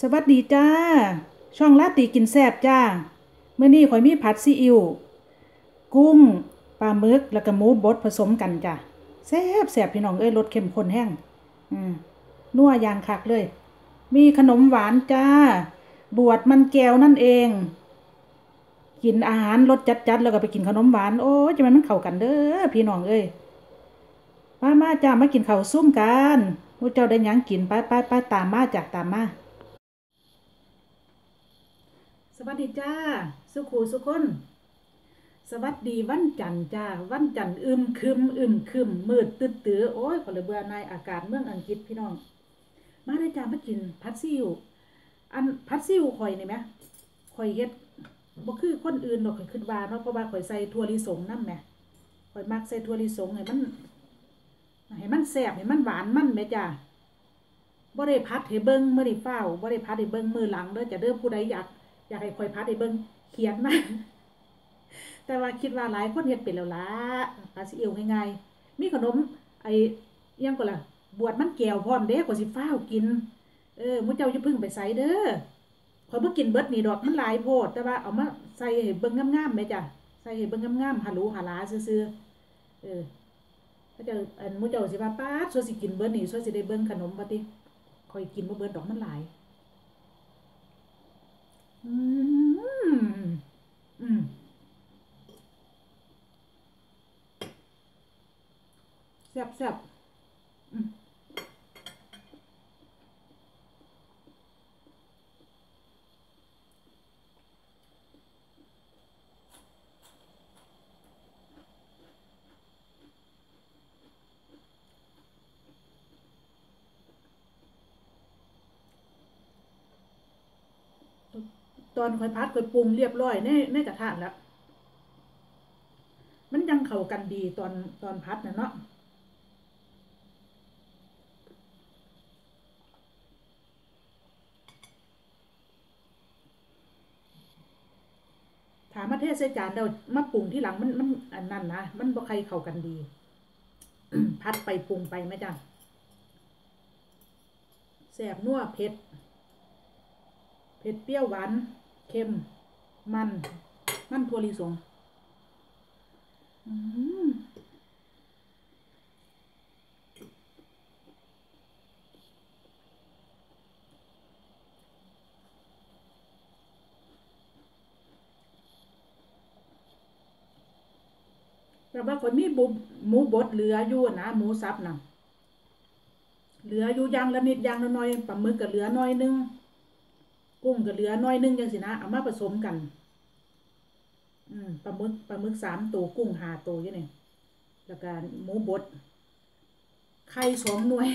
สวัสดีจ้า ช่องลาตีกินแซบจ้าเมื่อนี้ข่อยมีผัดซีอิ๊วกุ้งปลาหมึกแล้วก็หมูบดผสมกันจ้าแซบแซบพี่น้องเอ้ยรสเข้มข้นแห้งอืมนัวยางคักเลย มีขนมหวานจ้า บวชมันแก้วนั่นเอง กินอาหารรสจัดๆแล้วก็ไปกินขนมหวานโอ้ยจะมันมันเข้ากันเด้อพี่น้องเอ้ยมามาจ้ามากินข้าวซุ่มกันมูเจ้าได้ยังกินไปไปไปตามมาจ้ะตามมา สวัสดีจ้า สุขูสุคน สวัสดีวันจันทร์จ้า วันจันทร์อึมครึมอึมครึมมืดตื้อตื้อโอ้ยขอเลยเบื่อในายอากาศเมืองอังกฤษพี่น้อง มาได้จ้ามากินพัดซิวอันพัดซิวข่อยนี่ไหมข่อยเฮ็ดบ่คือคนอื่นดอกข่อยคิดว่าเนาะเพราะว่าข่อยใส่ถั่วลิสงนำแหมข่อยมักใส่ถั่วลิสงให้มันให้มันแซ่บให้มันหวานมันแหมจ้าบ่ได้พัดให้เบิ่งมื้อนี้ฟ้าบ่ได้พัดให้เบิ่งมื้อหลังเด้อจะเด้อผู้ใดอยาก อยากให้ข่อยพัดให้เบิ่งเขียนมาแต่ว่าคิดว่าหลายคนเฮ็ดเป็นแล้วล่ะปลาซิเอวง่ายๆมีขนมไอ้ยังก็ล่ะบวชมันแก้วพร้อมเด้กว่าสิฟ้าวกิน เออมื้เจ้าอย่พึ่งไปใส่เด้อขอยบ่กินเบิดนี่ดอกมันหลายโพด แต่ว่าเอามาใส่ให้เบิ่งงามๆแม่จ้ะใส่ให้เบิ่งงามๆหาหรูหาหลาซื่อๆเออเขาเจ้าอันมื้เจ้าสิว่าป๊าสัวสิกินเบิดนี่สัวสิได้เบิ่งขนมบ่ติข่อยกินบ่เบิดดอกมันหลาย อืม อืม แซ่บแซ่บอืมต อนค่อยพัดค่อยปรุงเรียบร้อยในในกระทะแล้ว มันยังเข้ากันดีตอนตอนพัดนะเนาะถามมาเทศใส่จานเดามาปรุงที่หลังมันมันอันนั้นนะมันบ่ใครเข้ากันดี พัดไปปรุงไปไหมจ้ะแสบนัวเผ็ด เผ็ดเปรี้ยวหวาน เค็ม มัน มันถั่วลิสงแต่ว่าคนมีบุหมูบดเหลืออยู่นะหมูสับนะเหลืออยู่ยางละนิดยางละน้อยปลาหมึกก็เหลือน้อยนึง กุ้งก็เหลือน้อยนึงจังสินะ เอามาผสมกัน อืมปลาหมึกปลาหมึกสามตัวกุ้งหาตัวยังไงแล้วก็หมูบดไข่สองหน่วย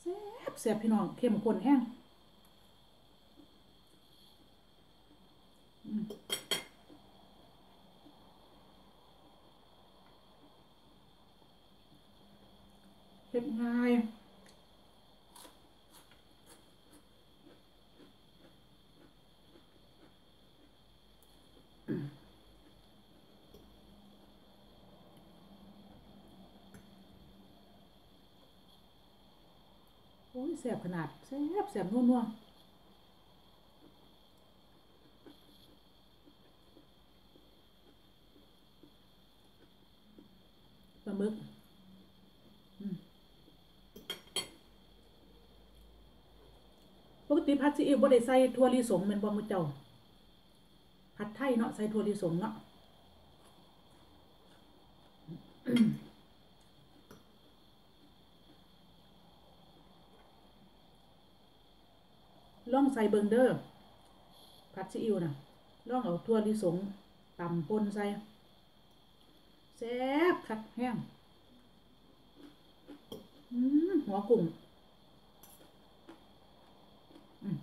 แซ่บแซ่บพี่น้องเข้มข้นแห้งเฮ็ดง่าย แสบขนาดแสบแสบนัวนัวปลาหมึกปกติผัดซีอิ๊วบ่ได้ใส่ถั่วลิสงแม่นบ่มื้อเจ้าผัดไทยเนาะใส่ถั่วลิสงเนาะ ล่อง ใส่เบิงเดอร์ผัดซีอิ๊วนะล่องเอาทั่วลิสงตำปนใส่แซ่บคักแห้งหัวกุ้งอืม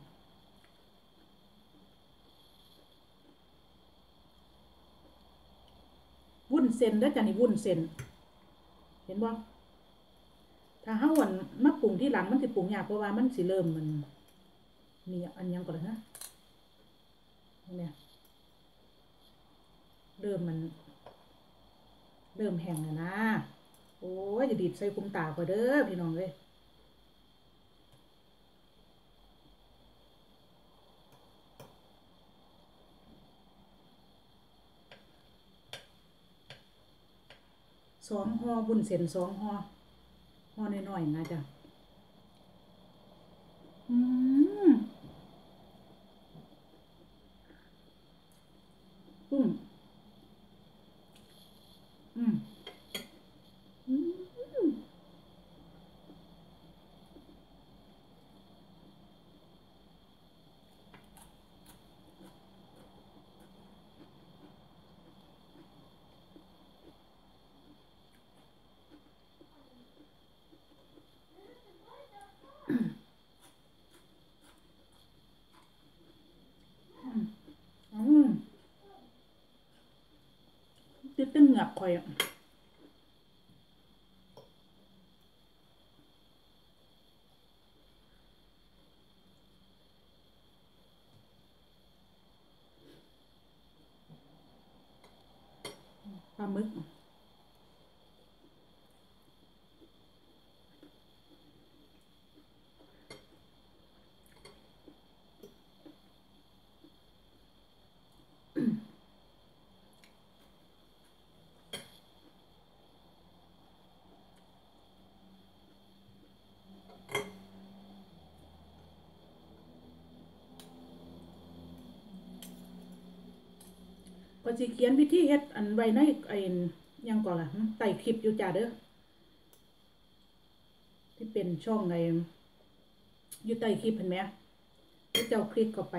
วุ้นเส้นเด้อจ้ะนี่วุ้นเส้นเห็นบ่ถ้าเฮาอันมาปรุงที่หลังมันสิปรุงยากเพราะว่ามันสิเริ่มมัน มีอันยังก่อนเลยฮะเนี่ยเริ่มมัน เริ่มแห้งแล้วนะ โอ้ยจะดีดใส่คุมตาก่อเด้อพี่น้องเลยสองห่อบุญเส้นสองห่อห่อน้อยๆนะจ๊ะ อืม อืมอืมอืม อืมตึ้ง ตึ้งเหงือกคอยอะปลาหมึก ก็สิเขียนวิธีเฮ็ดอันไว้ในไอ้ยังก่อนล่ะใต้คลิปอยู่จ้าเด้อที่เป็นช่องในอยู่ใต้คลิปเห็นไหมแล้วเจ้าคลิกเข้าไป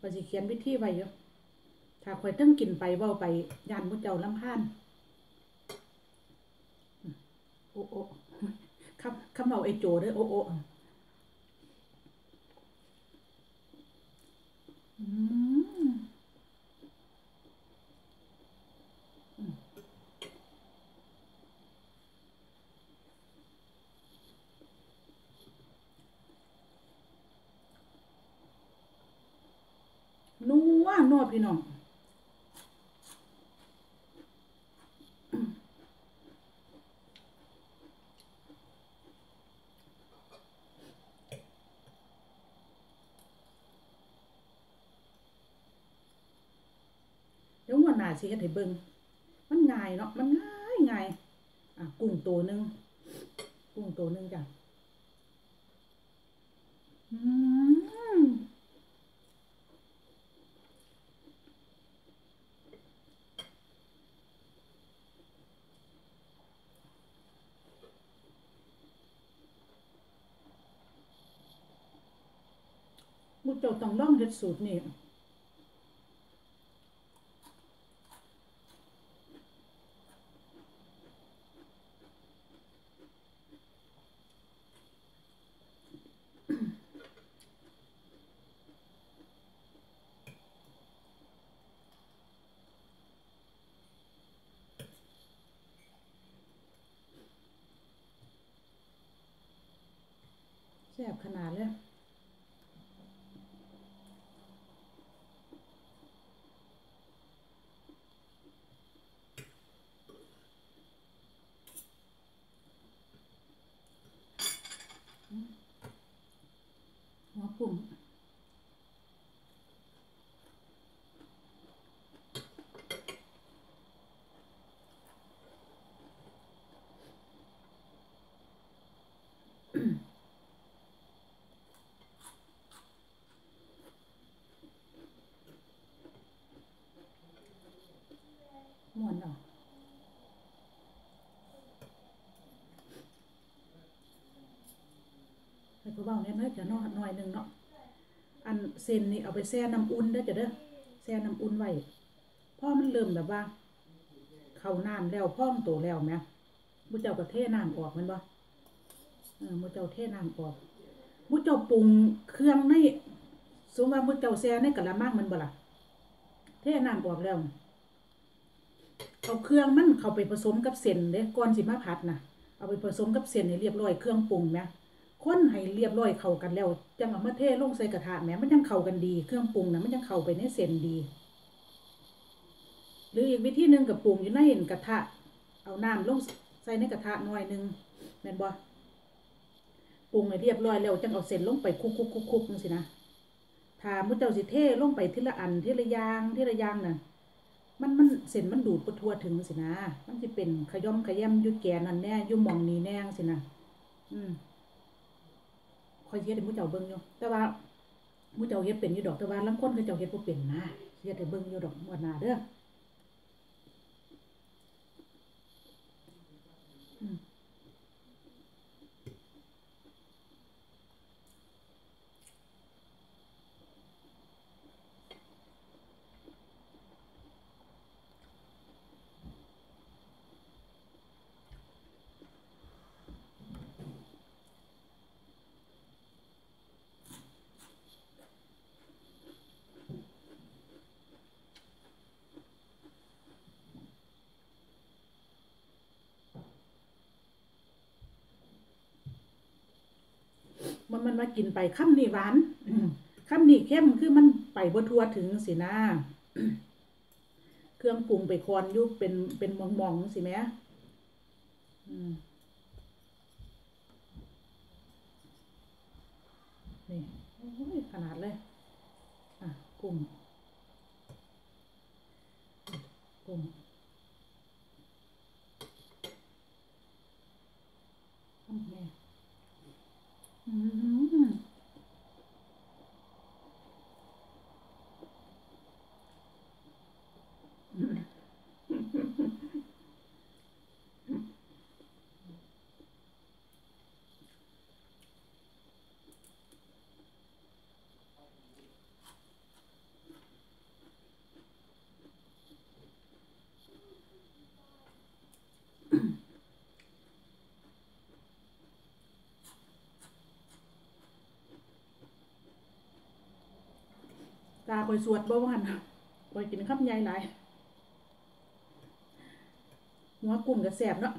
ก็สิเขียนวิธีไว้อยู่ถ้าข่อยตั้งกินไปเว้าไปยานมุเจ้าลำพานโอ้โอ้คำคำเอาไอ้โจเด้อโอ้โอ้ม นัวนัว พี่น้องเดี๋ยวหัวหน้าสิเฮ็ดให้เบิ่งมันง่ายเนาะมันง่ายง่ายอะกุ้งตัวหนึงกุ้งตัวหนึงจ้ะอืม จ้าต้องล่องเฮ็ดสูตรนี่แซ่บขนาดเลย หัวปุ่มม่วนเนาะให้ผู้เบาเนี่ยน้อยจะน้อยหน่อยหนึ่งเนาะ อัน เส้นนี่เอาไปแช่น้ำอุ่นเด้อจ้ะเด้อแช่น้ำอุ่นไว้พ่อมันเริ่มแบบว่า เข้าน้ำแล้วพ่องโตแล้วแหมมุเจ้าก็เทน้ำออกมันบ่เออมุเจ้าเทน้ำออกมุเจ้าปรุงเครื่องในสมมติว่ามุเจ้าแช่ในกะละมังมันบ่ล่ะเทน้ำออกแล้วเอาเครื่องมันเข้าไปผสมกับเส้นเด้ก่อนสิมาผัดน่ะเอาไปผสมกับเส้นให้เรียบร้อยเครื่องปรุงแหม คนให้เรียบร้อยเข้ากันแล้วจังเอามาเทลงใส่กระทะแหมมันจังเข้ากันดี เครื่องปรุงนะมันจังเข้าไปในเส้นดี หรืออีกวิธีหนึ่งกับปรุงอยู่ในกระทะ เอาน้ำลงใส่ในกระทะหน่อยหนึงแม่นบ่ปรุงให้เรียบร้อยแล้วจังเอาเส้นลงไปคุกๆๆๆจังซี่นะถ้ามุเจ้าสิเทลงไปทีละอันทีละย่างทีละย่างน่ะมันมันเส้นมันดูดบ่ทั่วถึงสินะ มันสิเป็นขย่อมขย่ำอยู่แกนนั่นแน่ยู่มองนี้แน่จังซี่นะอืม อยเฮ็ดให้หมู่เจ้าเบิ่งอยู่แต่ว่าหมู่เจ้าเฮ็ดเป็นอยู่ดอกแต่ว่าลังคนเขาเจ้าเฮ็ดบ่เป็นนะเฮ็ดให้เบิ่งอยู่ดอกงวดหน้าเด้อม มั นมันมากินไปค่ำนี่หวานอืมค่ำนี่เข้มคือมันไปบ่ทั่วถึงสินะเครื่องปรุงไปคอนอยู่เป็นเป็นมองๆสิแหม่อืมนี่โอ้ยขนาดเลย อะกุ้งกุ้งทำไง อืมตา คอยสวดบ่วันคอยกินข้าวใหญ่หลายหัวกุ้งก็แสบเนาะ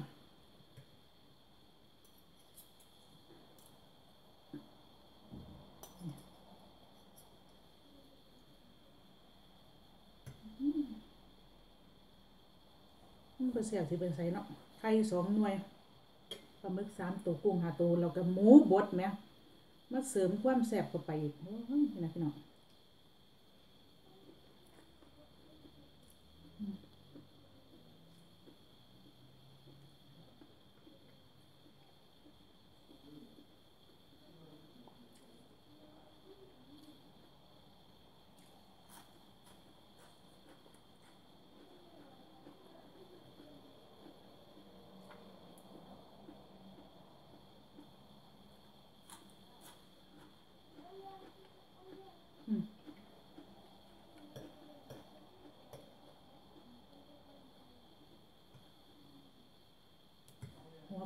มันก็แสบสิเป็นไสเนาะ ไข่สองหน่วย ปลาหมึกสามตัวกุ้งหาตัวแล้วก็หมูบดแหมมาเสริมความแสบเข้าไปอีกโอ้ยนี่นะพี่น้อง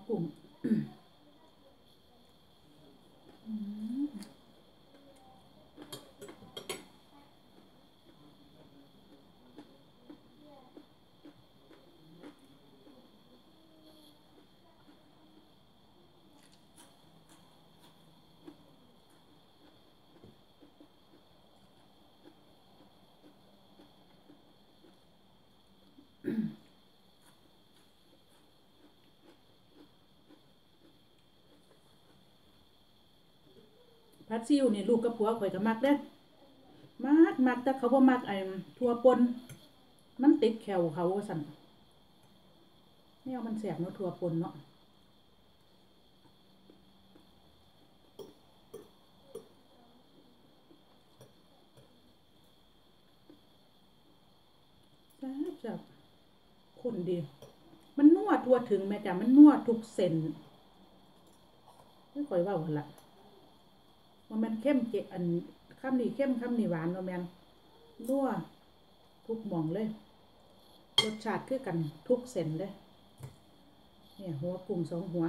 หัวกุ้งอืมพั ดซิวนี่ลูกกับผัวข่อยก็มักเด้มักมักแต่เขาบ่มักไอ้ทั่วปนมันติดแขวเขาว่าซั่นแนวมันแสบเนาะทั่วปนเนาะแซ่บจับคนดี มันนวดทั่วถึงแม่จ้ะมันนวดทุกเส้นไม่ค่อยว่าหั่นละ ว่ามันเข้มเจอันคำนี้เข้มคำนี้หวานว่าแมนนัวทุกหม่องเลย รสชาติคือกันทุกเส้นเลยเนี่ยหัวกุ้งสองหัว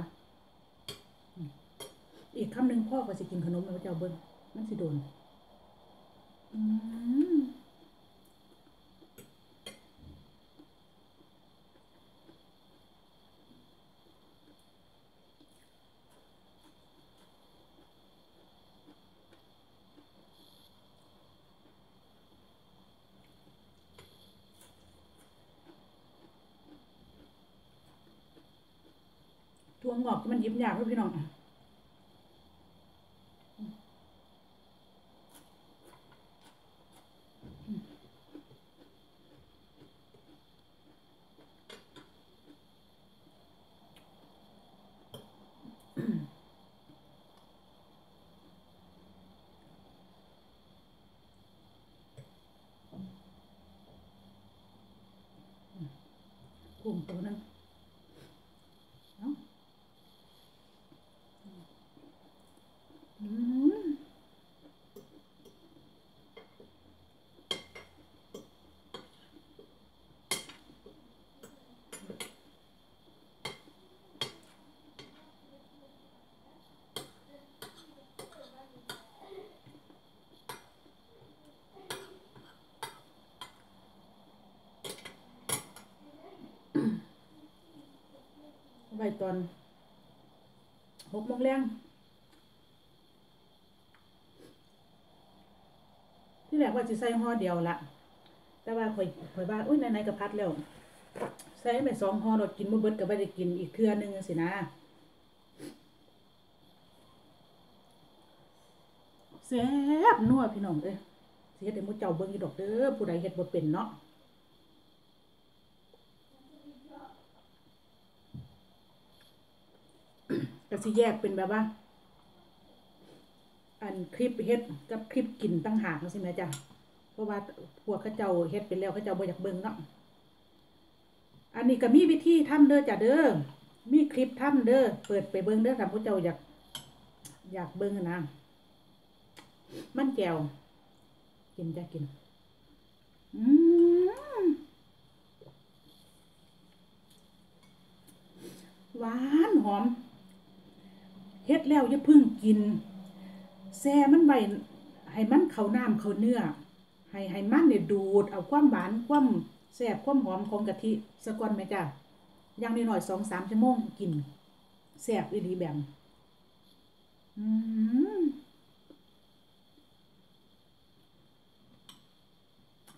อีกคำหนึ่งพ่อก็สิกินขนมแล้วเจ้าเบิ้งมันสิโดน วงอกมันยิบยากเลยพี่น้องกลุ่มตัวนั้น ว้ตอนหกโมงแรงที่แรกว่าจะใส่ห่อเดียวละแต่ว่าข่อยข่อยว่าอุ้ยไหนๆก็พัดแล้วใส่ไปสองห่อรถกินบ่เบิดก็บ่ได้กินอีกเครือหนึงจังสินะแซ่บนัวพี่น้องเอ้ยสิเฮ็ดให้หมู่เจ้าเบิ่งอยู่ดอกเด้อผู้ใดเฮ็ดบ่เป็นเนาะ ก็สิแยกเป็นแบบว่า อันคลิปเฮ็ดกับคลิปกินตั้งหากใช่ไหมจ๊ะเพราะว่าพวกเขาเจ้าเฮ็ดไปแล้วเขาเจ้าบ่อยากเบิ่งเนาะอันนี้ก็มีวิธีทำเด้อจ้ะเด้อมีคลิปทำเด้อเปิดไปเบิ่งเด้อถ้าผู้เจ้าอยาก อยากเบิ่งนะมันแก้วกินจ้ะกินอืมหวานหอม เฮ็ดแล้วอย่าพึ่งกิน แซ่มันไว้ให้มันเข้าน้ำเข้าเนื้อ ให้ให้มันเนี่ยดูด เอาความหวานความแซ่บความหอมของกะทิสะก่อนแม่จ้ะอย่างน้อยสองสามชั่วโมงกินแซ่บอีหลีแบบอืม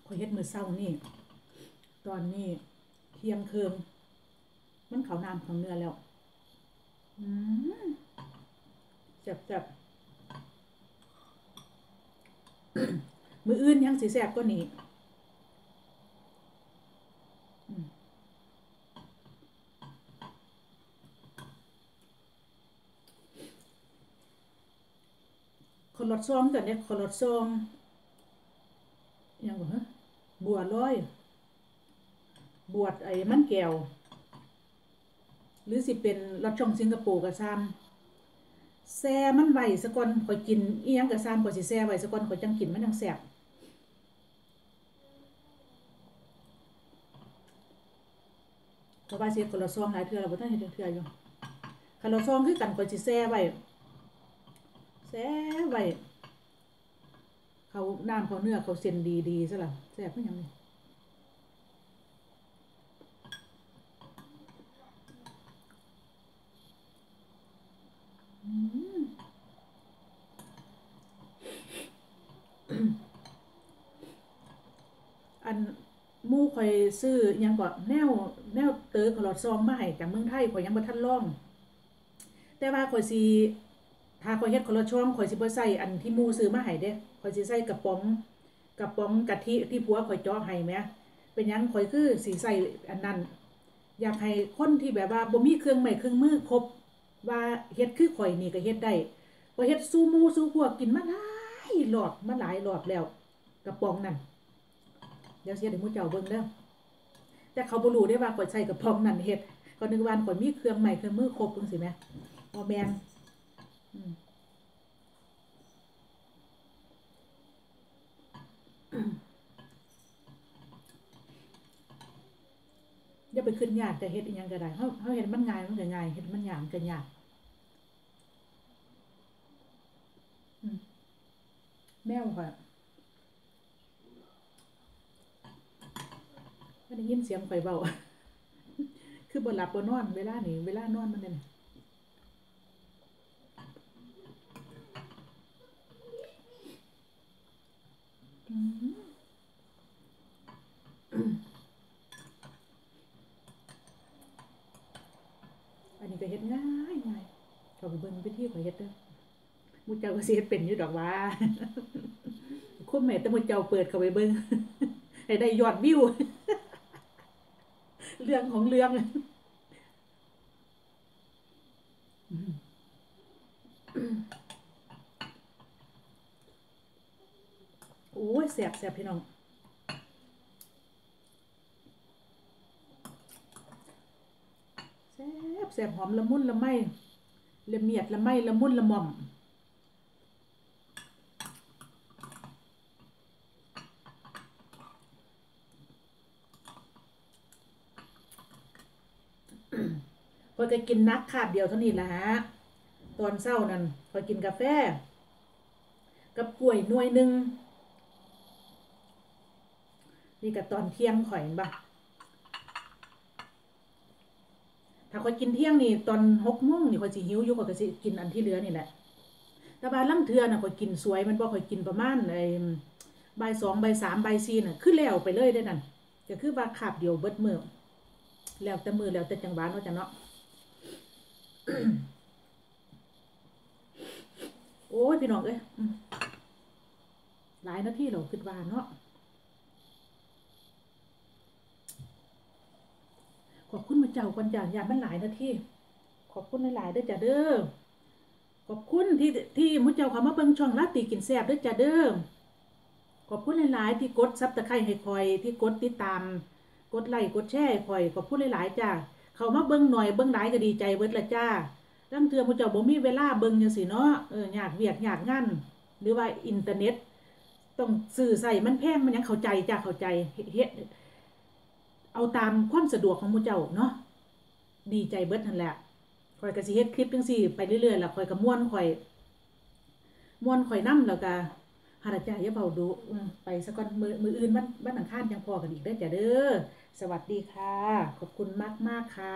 ขอยเฮ็ดมือเช้านี่ ตอนนี้เที่ยงคืนมันเข้าน้ำเข้าเนื้อแล้ว อืม จับจับมืออื่นยังสีแสบก็นี้อืมคนรถซองกันเนี่ยคนรถซองยังบ่ฮะบวชร้อย บวชไอ้มันแก้ว หรือสิเป็นรถช่องสิงคโปร์ก็ซ้ำ แซ่มันไว้สะก่อนข่อยกินอีหยังก็ซ้ำข่อยสิแซ่ไว้สะก่อนข่อยจังกินมันจังแซ่บเพราะว่าเฮ็ดคนละซองหลายเทื่อแล้วบ่ทันเฮ็ดจักเทื่ออยู่คันละซองคือกันข่อยสิแซ่ไว้แซ่ไว้เขาน้ำเขาเนื้อเขาเส้นดีๆซะล่ะแซ่บคือหยังนี่ อันมู่ข่อยซื้อยังก่อนแนว แนวเตอขลอดซองมาให้จากเมืองไทยข่อยยังบ่ทันลอง แต่ว่าข่อยสิถ้าข่อยเฮ็ดขลอดช่องข่อยสิบ่ใส่อันที่มู่ซื้อมาให้เด้ข่อยสิใส่กระป๋องกระป๋องกะทิที่ผัวข่อยจาะให้แหมเป็นยังข่อยคือสิใส่อันนั้น อยากให้คนที่แบบว่าบ่มีเครื่องไม้เครื่องมือครบ ว่าเฮ็ดคือข่อยนี่ก็เฮ็ดได้ข่อเฮ็ดสู้มู่สู้พวกกินมาหลายหลอดมาหลายหลอดแล้วกระป๋องนั่นเดี๋ยวเสียให้หมู่เจ้าเบิ่งเด้อแต่เขาบ่รู้ได้ว่าข่อยใช้กระป๋องนั่นเฮ็ดก็นึกว่าข่อยมีเครื่องใหม่เครื่องมือครบจังซี่แหมบ่แม่นอืม อย่าไปขึ้นยากแต่เฮ็ดอีหยังก็ได้เฮาเฮาเฮ็ดมันง่ายมันก็ง่ายเฮ็ดมันยากมันก็ยากแมวค่ะก็ได้ยินเสียงไฟเบาคือบ่หลับบ่นอน เวลานี่เวลานอนมันเนี่ยอืมอันนี้ ก็เฮ็ดง่ายง่ายเขาไปเบิ่งวิธีเขาเฮ็ดเด้อมูเจ้าก็สิเฮ็ดเป็นอยู่ดอกว่าคุณแม่แต่มูเจ้าเปิดเข้าไปเบิ่งให้ได้ยอดวิว เรื่องของเรื่องโอ้ยแสบแสบพี่น้อง แซ่บแซ่บหอมละมุนละไมละเมียดละไมละมุนละม่อมพอยก็กินนักคาบเดียวเท่านี้แหละฮะ ตอนเช้านั่นพอกินกาแฟ กับกล้วยหน่วยหนึ่งนี่กับตอนเที่ยงข่อยเห็นปะ ถ้าข่อยกินเที่ยงนี่ตอนหกโมงนี่ข่อยสิหิวอยู่ข่อยก็สิกินอันที่เหลือนี่แหละแต่ว่าลังเทือน่ะข่อยกินสวยมันบ่ข่อยกินประมาณไอ้บ่ายสองใบสามใบสี่น่ะคือแล้วไปเลยได้นั่นก็คือว่าคาบเดียวเบิดมือแล้วแต่มือแล้วแต่จังหวะเนาะจ้ะเนาะโอ้ยพี่น้องเอ้ยหลายนาทีเราคิดว่าเนาะ อบคุณมาเจ้ากันจานยามันหลายนาทีขอบคุณหลายๆเด้อจ้ะเด้อขอบคุณที่ที่มุเจ้าเขามาเบิ่งช่องลาตีกินแซ่บเด้อจ้ะเด้อขอบคุณหลายๆที่กดซับตะไคร้ให้ข่อย ที่กดติดตาม กดไลค์กดแชร์ให้ข่อยขอบคุณหลายๆจ้าเขามาเบิ่งหน่อยเบิ่งหลายก็ดีใจเบิดละจ้าบางเทือหมู่เจ้าบ่มีเวลาเบิ่งจังซี่เนาะเออยากเวียกยากงานหรือว่าอินเทอร์เน็ต ต้องซื้อใส่มันแพงมันยังเข้าใจจ้าเข้าใจเฮ็ด เอาตามความสะดวกของหมู่เจ้าเนาะดีใจเบิดนั่นแหละข่อยกะสิเฮ็ดคลิปจังซี่ไปเรื่อยๆแล้วข่อยก็ม่วนข่อยม้วนคอยนํแล้วก็หาละจ้าอย่าเบาดูไปสะก่อนมือมืออื่นบ้านบ้านอังคานยังพอกันอีกเด้อจ้ะเด้อสวัสดีค่ะ ขอบคุณมากๆค่ะ